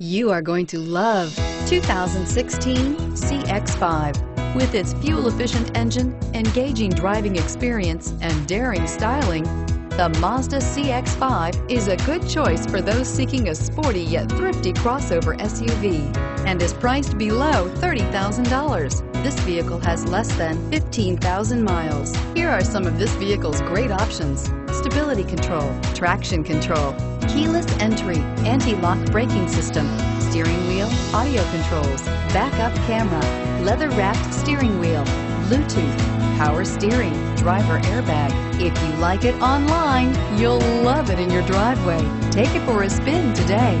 You are going to love 2016 CX-5. With its fuel-efficient engine, engaging driving experience, and daring styling, the Mazda CX-5 is a good choice for those seeking a sporty yet thrifty crossover SUV and is priced below $30,000. This vehicle has less than 15,000 miles. Here are some of this vehicle's great options. Stability control, traction control, keyless entry, anti-lock braking system, steering wheel, audio controls, backup camera, leather-wrapped steering wheel, Bluetooth, power steering, driver airbag. If you like it online, you'll love it in your driveway. Take it for a spin today.